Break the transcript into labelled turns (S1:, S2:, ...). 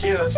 S1: Cheers.